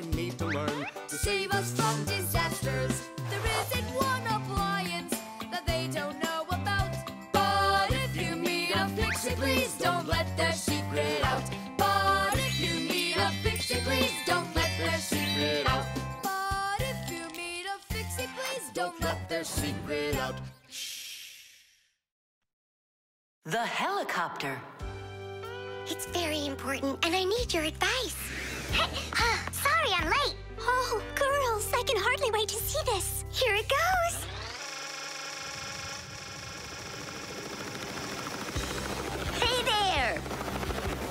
they need to learn to save us from disasters. There isn't one appliance that they don't know about. But if you meet a Fixie, please don't let their secret out. But if you meet a Fixie, please don't let their secret out. But if you meet a Fixie, please don't let their secret out. The helicopter. It's very important, and I need your advice. Sorry, I'm late. Oh, girls, I can hardly wait to see this. Here it goes. Hey there!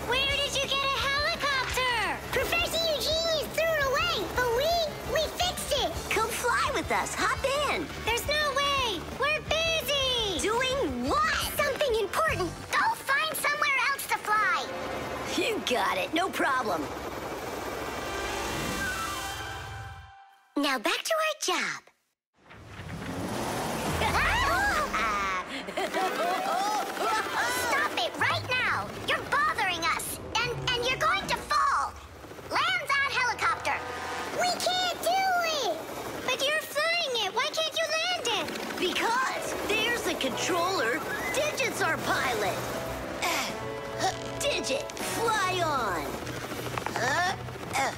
Where did you get a helicopter? Professor Eugenius threw it away, but we, we fixed it. Come fly with us. Hop in. There's no way. We're busy. Doing what? Something important. Go find somewhere else to fly. You got it. No problem. Now back to our job. Stop it right now! You're bothering us, and and you're going to fall. Land that helicopter. We can't do it. But you're flying it. Why can't you land it? Because there's the controller. Digit's our pilot. Digit, fly on. Uh, uh.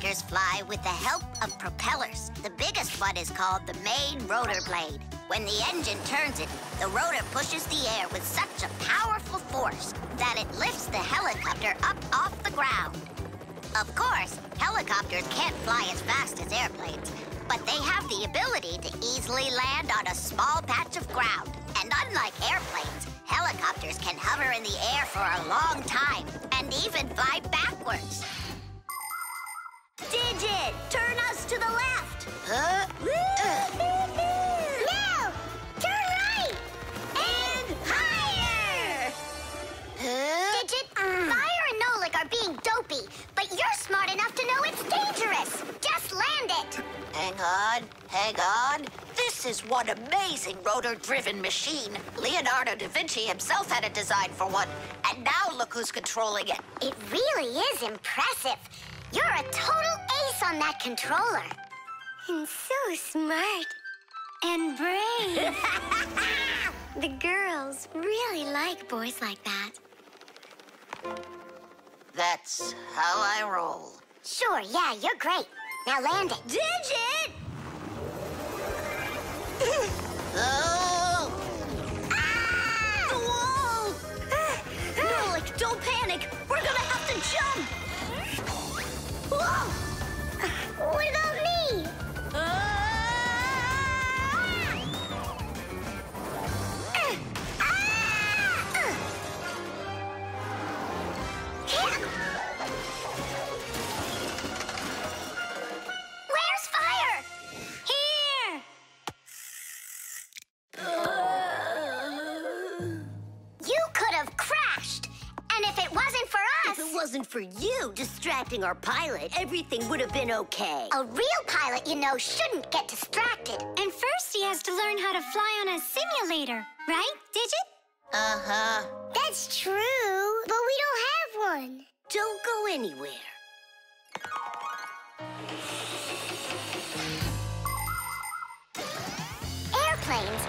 Fly with the help of propellers. The biggest one is called the main rotor blade. When the engine turns it, the rotor pushes the air with such a powerful force that it lifts the helicopter up off the ground. Of course, helicopters can't fly as fast as airplanes, but they have the ability to easily land on a small patch of ground. And unlike airplanes, helicopters can hover in the air for a long time and even fly backwards. Digit, turn us to the left. Huh? no! Turn right! And higher! Digit, Fire and Nolik are being dopey, but you're smart enough to know it's dangerous. Just land it. Hang on, hang on. This is one amazing rotor-driven machine. Leonardo da Vinci himself had a design for one, and now look who's controlling it. It really is impressive. You're a total ace on that controller. And so smart. And brave. the girls really like boys like that. That's how I roll. Sure, yeah, you're great. Now land it. Digit! You could have crashed. And if it wasn't for us, If it wasn't for you distracting our pilot, everything would have been okay. a real pilot, you know, shouldn't get distracted. And first he has to learn how to fly on a simulator, right, Digit? Uh-huh. That's true, but we don't have one. Don't go anywhere. Airplanes,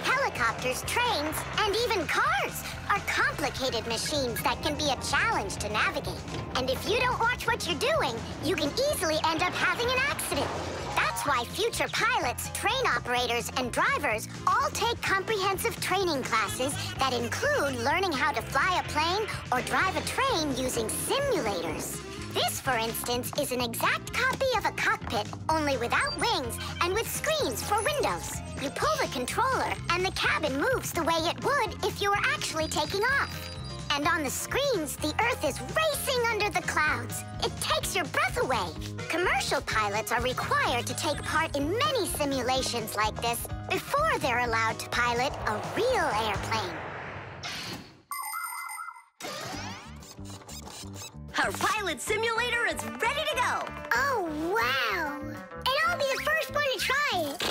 helicopters, trains, and even cars are complicated machines that can be a challenge to navigate. And if you don't watch what you're doing, you can easily end up having an accident. That's why future pilots, train operators, and drivers all take comprehensive training classes that include learning how to fly a plane or drive a train using simulators. This, for instance, is an exact copy of a cockpit, only without wings and with screens for windows. You pull the controller, and the cabin moves the way it would if you were actually taking off. And on the screens, the Earth is racing under the clouds. It takes your breath away. Commercial pilots are required to take part in many simulations like this before they're allowed to pilot a real airplane. Our pilot simulator is ready to go. Oh, wow! And I'll be the first one to try it.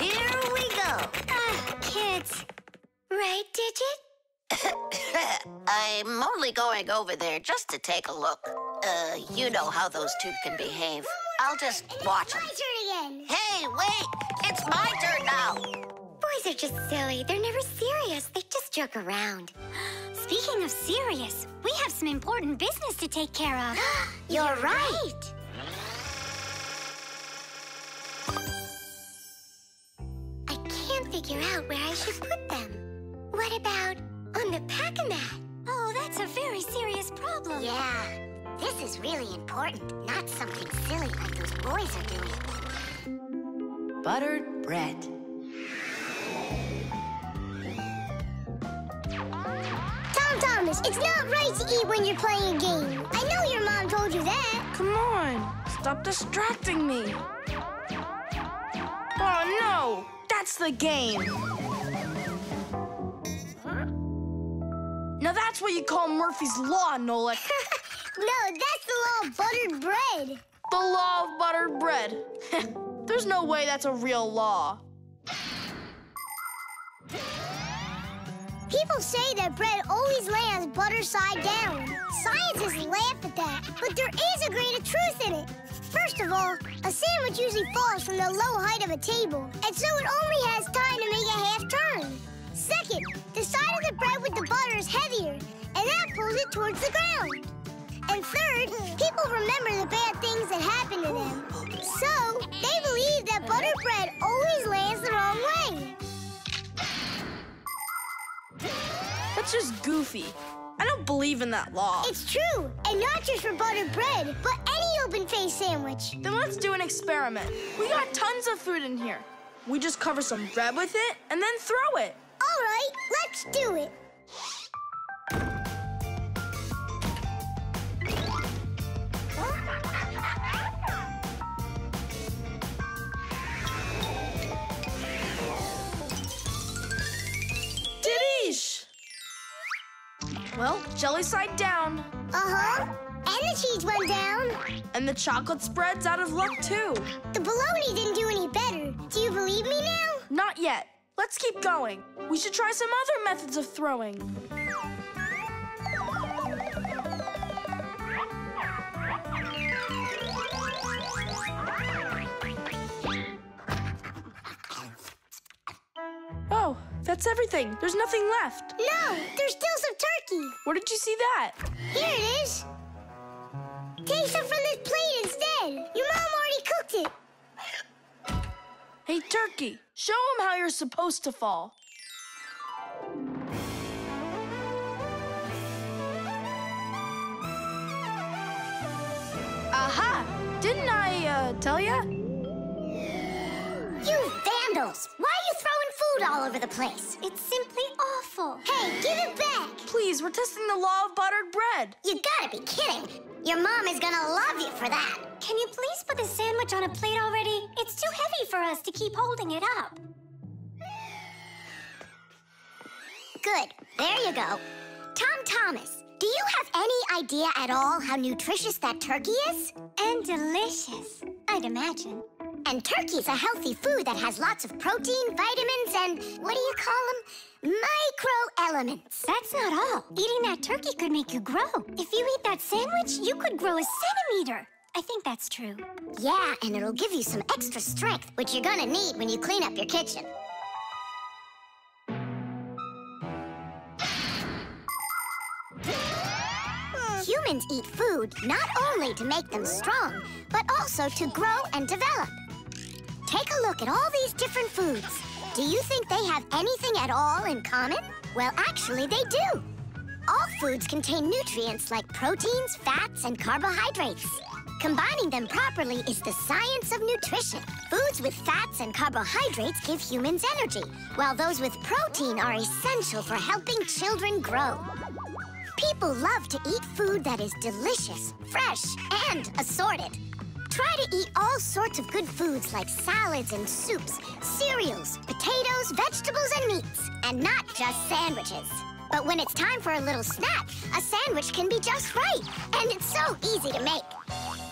Here we go. Ah, kids. Right, Digit? I'm only going over there just to take a look. Uh, you know how those two can behave. I'll just watch them. My turn again. Hey, wait! It's my turn now! Boys are just silly. They're never serious. They just joke around. Speaking of serious, we have some important business to take care of. You're right. I can't figure out where I should put them. What about on the pack-a-mat? Oh, that's a very serious problem. Yeah, this is really important, not something silly like those boys are doing. Buttered bread. Thomas, it's not right to eat when you're playing a game. I know your mom told you that. Come on, stop distracting me. Oh no, that's the game. Now that's what you call Murphy's Law, Nolik. No, that's the law of buttered bread. The law of buttered bread. There's no way that's a real law. People say that bread always lands butter side down. Scientists laugh at that, but there is a grain of truth in it. First of all, a sandwich usually falls from the low height of a table, and so it only has time to make a half turn. Second, the side of the bread with the butter is heavier, and that pulls it towards the ground. Just goofy. I don't believe in that law. It's true, and not just for buttered bread, but any open-faced sandwich. Then let's do an experiment. We got tons of food in here. We just cover some bread with it and then throw it. All right, let's do it. Well, jelly side down. Uh-huh. And the cheese went down. And the chocolate spread's out of luck too. The bologna didn't do any better. Do you believe me now? Not yet. Let's keep going. We should try some other methods of throwing. Oh, that's everything. There's nothing left. No, there's still some turkey. Where did you see that? Here it is. Take some from this plate instead. Your mom already cooked it. Hey, Turkey, show him how you're supposed to fall. Aha! Didn't I, uh, tell ya? You vandals! Why are you throwing food all over the place? It's simply awful. Hey, give it back! Please, we're testing the law of buttered bread. You gotta be kidding. Your mom is gonna love you for that. Can you please put the sandwich on a plate already? It's too heavy for us to keep holding it up. Good. There you go. Tom Thomas, do you have any idea at all how nutritious that turkey is? And delicious, I'd imagine. And turkey's a healthy food that has lots of protein, vitamins, and what do you call them? Microelements. That's not all. Eating that turkey could make you grow. If you eat that sandwich, you could grow a centimeter. I think that's true. Yeah, and it'll give you some extra strength, which you're gonna need when you clean up your kitchen. Humans eat food not only to make them strong, but also to grow and develop. Take a look at all these different foods. Do you think they have anything at all in common? Well, actually, they do. All foods contain nutrients like proteins, fats, and carbohydrates. Combining them properly is the science of nutrition. Foods with fats and carbohydrates give humans energy, while those with protein are essential for helping children grow. People love to eat food that is delicious, fresh, and assorted. Try to eat all sorts of good foods like salads and soups, cereals, potatoes, vegetables, and meats, and not just sandwiches. But when it's time for a little snack, a sandwich can be just right, and it's so easy to make.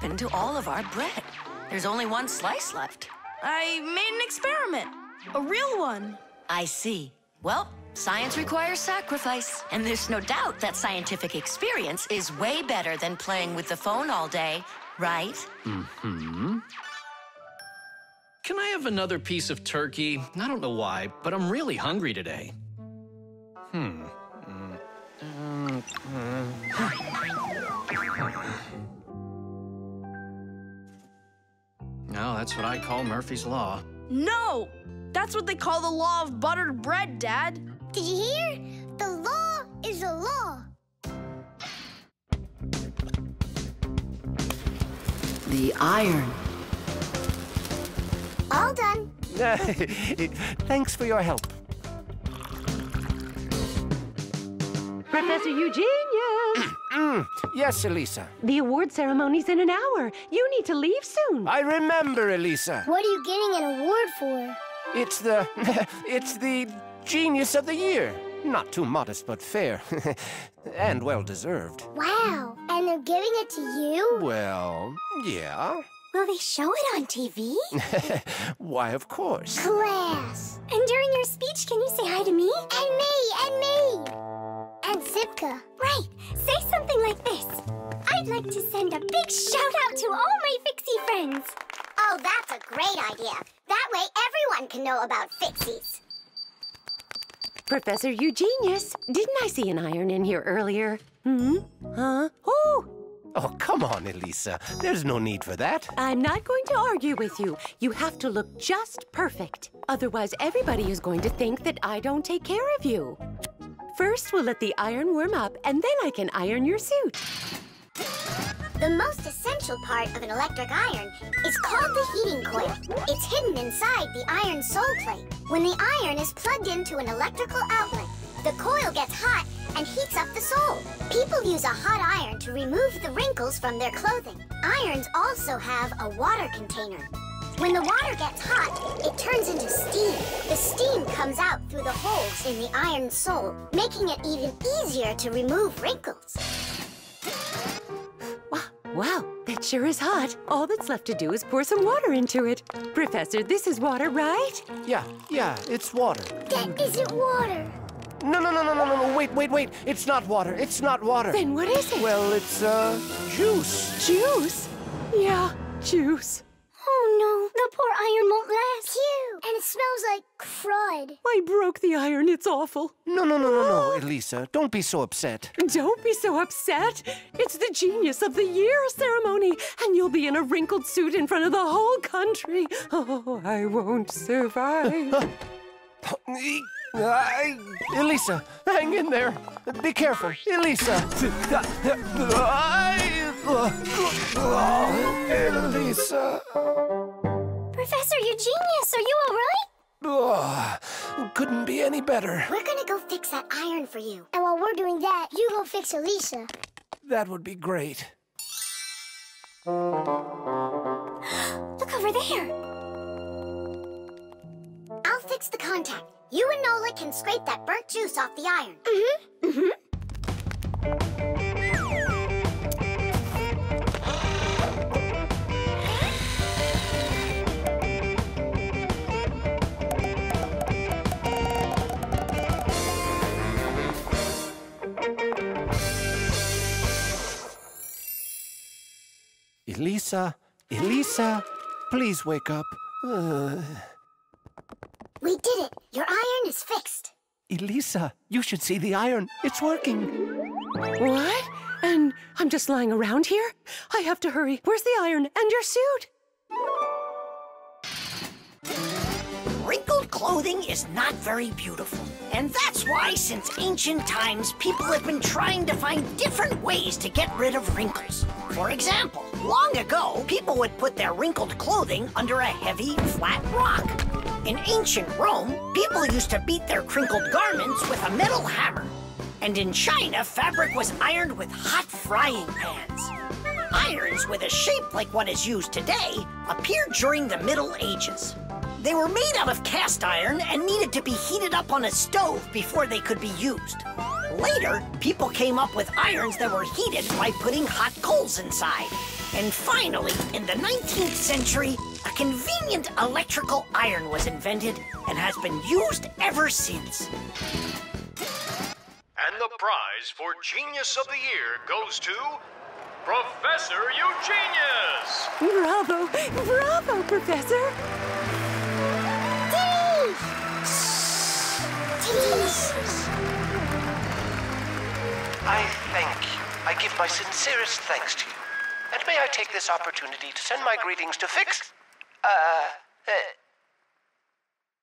Happened to all of our bread? There's only one slice left. I made an experiment. A real one. I see. Well, science requires sacrifice. And there's no doubt that scientific experience is way better than playing with the phone all day, right? Mhm. Can I have another piece of turkey? I don't know why, but I'm really hungry today. Hmm. Mm, mm, that's what I call Murphy's Law. No! That's what they call the law of buttered bread, Dad. Did you hear? The law is a law. The iron. All done. Thanks for your help. Professor Eugenius! Mm. Yes, Elisa. the award ceremony's in an hour. You need to leave soon. I remember, Elisa. What are you getting an award for? It's the it's the genius of the year. Not too modest, but fair, and well deserved. Wow. And they're giving it to you? Well, yeah. Will they show it on TV? Why, of course. Class. And during your speech, can you say hi to me? And me, and me. And Simka. Right. Say something like this. I'd like to send a big shout out to all my Fixie friends. Oh, that's a great idea. That way everyone can know about Fixies. Professor Eugenius, didn't I see an iron in here earlier? Hmm? Huh? Oh! Oh, come on, Elisa. There's no need for that. I'm not going to argue with you. You have to look just perfect. Otherwise, everybody is going to think that I don't take care of you. First, we'll let the iron warm up, and then I can iron your suit. The most essential part of an electric iron is called the heating coil. It's hidden inside the iron sole plate. When the iron is plugged into an electrical outlet, the coil gets hot and heats up the sole. People use a hot iron to remove the wrinkles from their clothing. Irons also have a water container. When the water gets hot, it turns into steam. The steam comes out through the holes in the iron sole, making it even easier to remove wrinkles. Wow, wow, that sure is hot. All that's left to do is pour some water into it. Professor, this is water, right? Yeah, yeah, it's water. That isn't water. No, no, no, no, no, no, no, wait, wait, wait. It's not water. It's not water. Then what is it? Well, it's, uh, juice. Juice? Yeah, juice. Iron won't last. Phew. And it smells like crud. I broke the iron. It's awful. No, no, no, no, no, Elisa. Don't be so upset. Don't be so upset. It's the Genius of the Year ceremony, and you'll be in a wrinkled suit in front of the whole country. Oh, I won't survive. I, Elisa, hang in there. Be careful. Elisa. Elisa. Professor Eugenius, are genius. Are you all right? Oh, couldn't be any better. We're gonna go fix that iron for you. And while we're doing that, you go fix Elisa. That would be great. Look over there. I'll fix the contact. You and Nola can scrape that burnt juice off the iron. Mm-hmm. Mm-hmm. Elisa, Elisa, please wake up. Uh, We did it. Your iron is fixed. Elisa, you should see the iron. It's working. what? And I'm just lying around here? I have to hurry. Where's the iron and your suit? Clothing is not very beautiful. And that's why, since ancient times, people have been trying to find different ways to get rid of wrinkles. For example, long ago, people would put their wrinkled clothing under a heavy, flat rock. In ancient Rome, people used to beat their crinkled garments with a metal hammer. And in China, fabric was ironed with hot frying pans. Irons with a shape like what is used today appeared during the Middle Ages. They were made out of cast iron and needed to be heated up on a stove before they could be used. Later, people came up with irons that were heated by putting hot coals inside. And finally, in the 19th century, a convenient electrical iron was invented and has been used ever since. And the prize for Genius of the Year goes to Professor Eugenius! Bravo! Bravo, Professor! I thank you. I give my sincerest thanks to you. And may I take this opportunity to send my greetings to Fix. Uh. uh,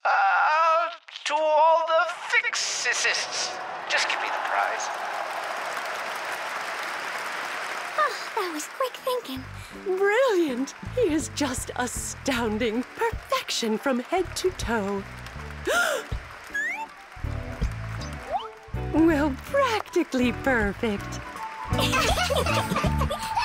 uh to all the Fixicists. Just give me the prize. Oh, that was quick thinking. Brilliant! He is just astounding. Perfection from head to toe. well, practically perfect.